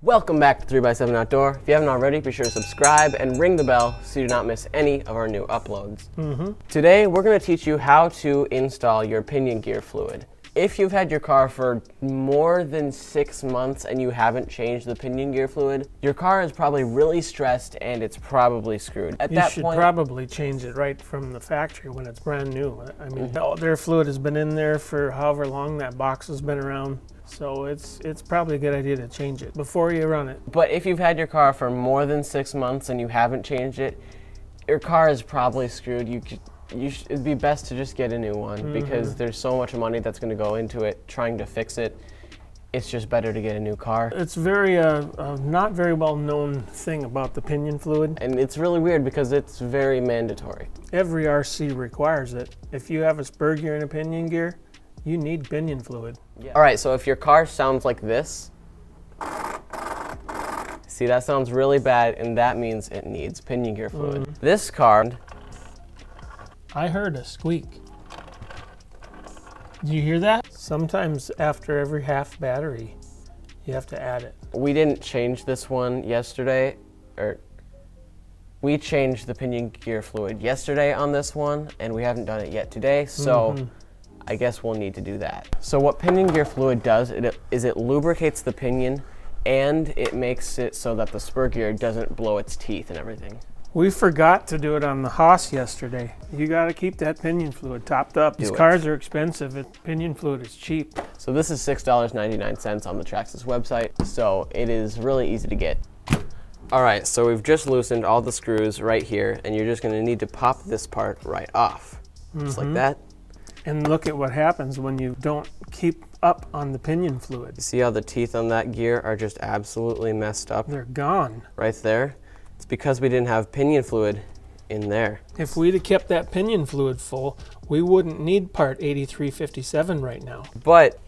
Welcome back to 3x7 Outdoor. If you haven't already, be sure to subscribe and ring the bell so you do not miss any of our new uploads. Today, we're going to teach you how to install your pinion gear fluid. If you've had your car for more than six months and you haven't changed the pinion gear fluid, your car is probably really stressed and it's probably screwed. At You that should point, probably change it right from the factory when it's brand new. I mean, Mm-hmm. their fluid has been in there for however long that box has been around. So it's it's probably a good idea to change it before you run it. But if you've had your car for more than six months and you haven't changed it, your car is probably screwed. You could, you sh- it'd be best to just get a new one because there's so much money that's going to go into it trying to fix it. It's just better to get a new car. It's very uh, uh, not very well known thing about the pinion fluid. And it's really weird because it's very mandatory. Every RC requires it. If you have a spur gear and a pinion gear, you need pinion fluid. All right, so if your car sounds like this, see that sounds really bad, and that means it needs pinion gear fluid. Mm-hmm. This car I heard a squeak. Do you hear that? Sometimes after every half battery, you have to add it. we didn't change this one yesterday, or we changed the pinion gear fluid yesterday on this one, and we haven't done it yet today, so mm-hmm. I guess we'll need to do that. So what pinion gear fluid does it, is it lubricates the pinion, and it makes it so that the spur gear doesn't blow its teeth and everything. We forgot to do it on the Hoss yesterday. You got to keep that pinion fluid topped up. These it. cars are expensive. It, pinion fluid is cheap. So this is $6.99 on the Traxxas website, so it is really easy to get. All right, so we've just loosened all the screws right here, and you're just gonna need to pop this part right off. Just like mm-hmm. that. And look at what happens when you don't keep up on the pinion fluid. You see how the teeth on that gear are just absolutely messed up They're gone. right there? It's because we didn't have pinion fluid in there. If we'd have kept that pinion fluid full, we wouldn't need part 8357 right now. But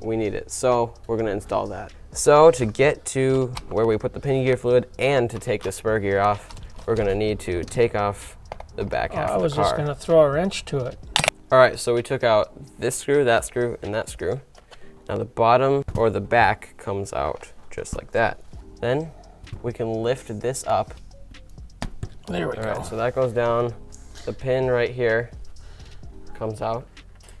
we need it, so we're gonna install that. So to get to where we put the pinion gear fluid and to take the spur gear off, we're gonna need to take off the back oh, half I of the car. I was just going to throw a wrench to it. All right, so we took out this screw, that screw, and that screw. Now the bottom or the back comes out just like that. Then we can lift this up. There we All go. right, so that goes down. The pin right here comes out.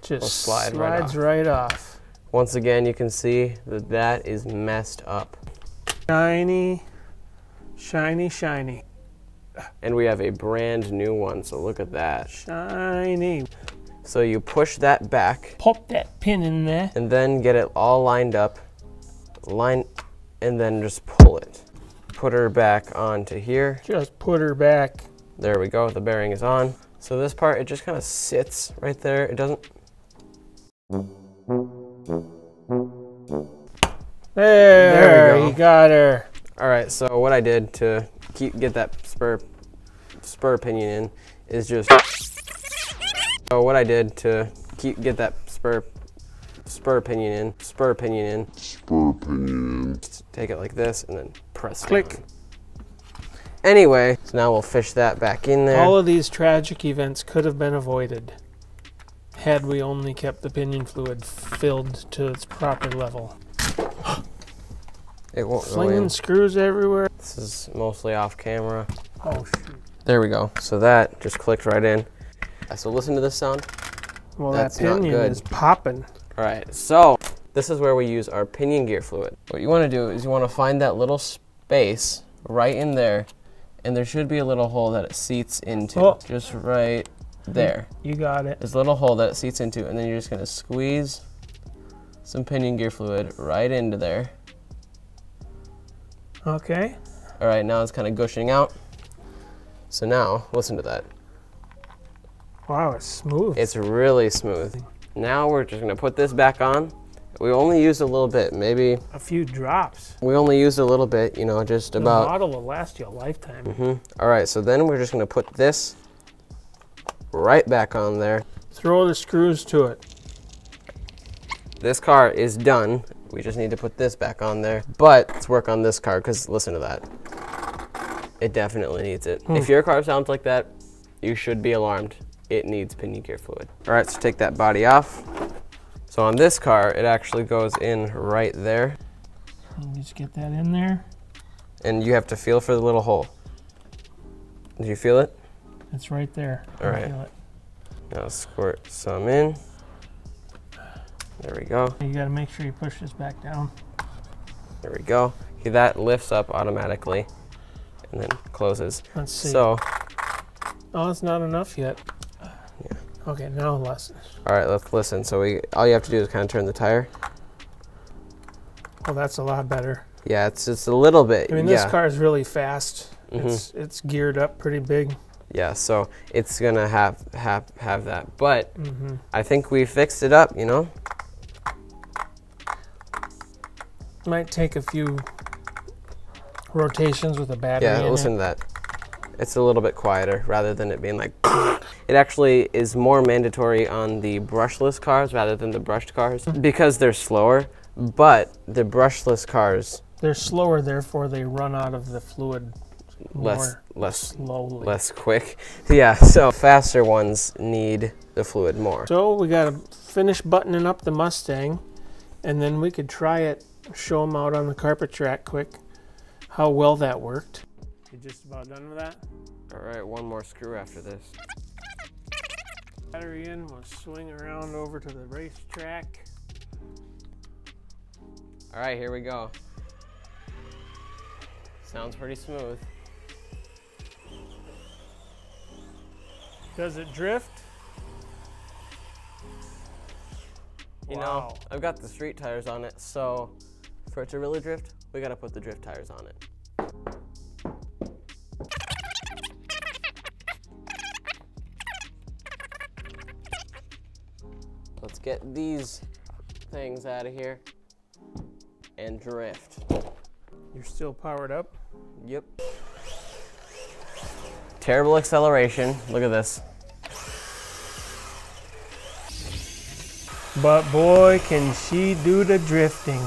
just slide right slides right off. Once again, you can see that that is messed up. Shiny, shiny, shiny, And we have a brand new one, so look at that. shiny. So you push that back Pop that pin in there. and then get it all lined up. Line and then just pull it. Put her back onto here. Just put her back. There we go, the bearing is on. So this part, it just kind of sits right there. It doesn't, There, There we go. you got her. all right, so what I did to keep, get that spur, spur pinion in is just, so what I did to keep, get that spur, spur pinion in, spur pinion in, spur opinion. just take it like this and then press Click. down. Anyway, so now we'll fish that back in there. All of these tragic events could have been avoided had we only kept the pinion fluid filled to its proper level. it won't go Flinging in. screws everywhere. This is mostly off camera. Oh shoot. There we go. So that just clicked right in. So listen to this sound. Well, That's that pinion good. is popping. All right, so this is where we use our pinion gear fluid. What you want to do is you want to find that little space right in there, and there should be a little hole that it seats into. Oh. Just right there. You got it. There's a little hole that it seats into, and then you're just going to squeeze some pinion gear fluid right into there. Okay. All right, now it's kind of gushing out. So now, listen to that. Wow, it's smooth. It's really smooth. Now we're just gonna put this back on. We only used a little bit, maybe a few drops. we only used a little bit, you know, just The about. bottle will last you a lifetime. hmm All right, so then we're just gonna put this right back on there. Throw the screws to it. This car is done. We just need to put this back on there. But let's work on this car, because listen to that. It definitely needs it. If your car sounds like that, you should be alarmed. It needs pinion gear fluid. All right, so take that body off. So on this car, it actually goes in right there. You just get that in there. And you have to feel for the little hole. Do you feel it? It's right there. All I right. feel it. Now squirt some in. There we go. You got to make sure you push this back down. There we go. Okay, that lifts up automatically and then closes. Let's see. So, oh, it's not enough yet. Okay, now less. all right, let's listen. So we all you have to do is kind of turn the tire. Oh, that's a lot better. Yeah, it's just a little bit. I mean, this yeah. car is really fast. Mhm. It's it's geared up pretty big. Yeah, so it's gonna have have have that. But hmm I think we fixed it up. You know. Might take a few rotations with a battery. Yeah, in listen It. to that. It's a little bit quieter rather than it being like. it actually is more mandatory on the brushless cars rather than the brushed cars because they're slower. But the brushless cars They're slower, therefore they run out of the fluid less less slowly. less quick. Yeah, so faster ones need the fluid more. So we got to finish buttoning up the Mustang, and then we could try it, show them out on the carpet track quick, how well that worked. You just about done with that? All right, one more screw after this. Battery in, we'll swing around over to the racetrack. All right, here we go. Sounds pretty smooth. Does it drift? You know, I've got the street tires on it, so for it to really drift, we gotta put the drift tires on it. Let's get these things out of here and drift. You're still powered up? Yep. Terrible acceleration. Look at this. But boy, can she do the drifting.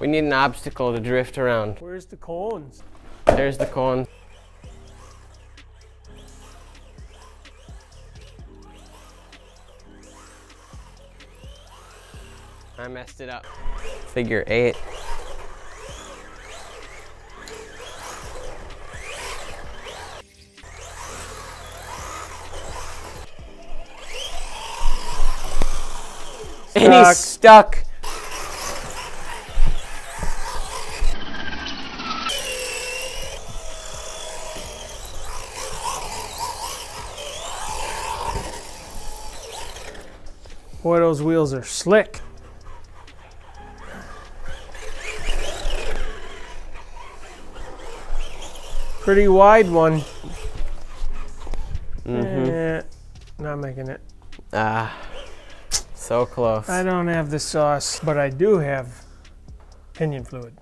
We need an obstacle to drift around. Where's the cones? There's the cone. I messed it up. Figure eight. And he's stuck. Boy, those wheels are slick. Pretty wide one. Mm-hmm. Eh, not making it. Ah, so close. I don't have the sauce, but I do have pinion fluid.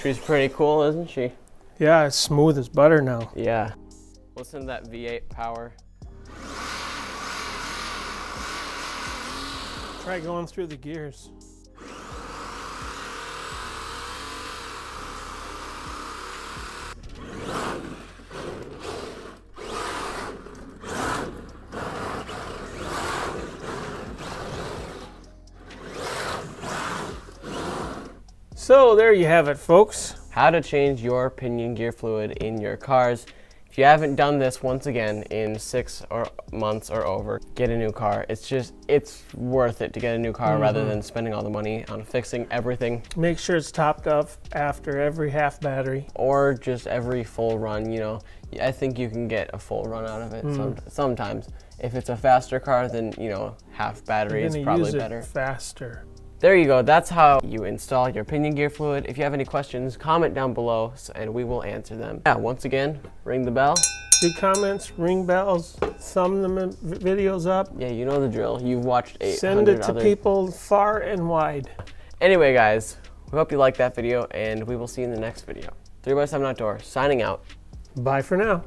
She's pretty cool, isn't she? Yeah, it's smooth as butter now. Yeah. Listen to that V8 power. Try going through the gears. So there you have it, folks. How to change your pinion gear fluid in your cars. If you haven't done this once again in six or months or over, get a new car. It's just it's worth it to get a new car rather than spending all the money on fixing everything Make sure it's topped up after every half battery. or just every full run. You know, I think you can get a full run out of it Hmm. some, sometimes. If it's a faster car, then you know half battery is probably better. faster. There you go. That's how you install your pinion gear fluid. If you have any questions, comment down below and we will answer them. Yeah, once again, ring the bell. Do comments, ring bells, thumb the videos up, Yeah, you know the drill. You've watched 800 send it to other... people far and wide. Anyway, guys, we hope you liked that video and we will see you in the next video. 3 by 7 Outdoor, signing out. Bye for now.